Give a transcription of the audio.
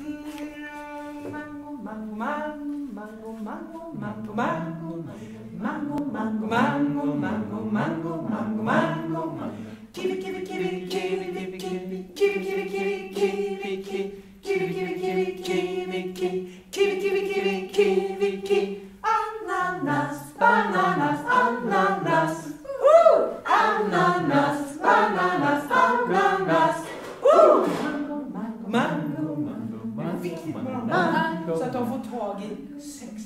Mango, mango, mango, mango, mango, mango, mango, mango, mango, mango, mango, mango, mango, kiwi, kiwi, kiwi, kiwi, kiwi, kiwi, kiwi, kiwi, kiwi, kiwi. Kiwi, kiwi, kiwi, kiwi, kiwi, kiwi, kiwi, kiwi, kiwi. Ananas, bananas, ananas. Woo! Ananas, bananas, ananas. Woo! Mango, mango, mango. Så att de får tag i sex.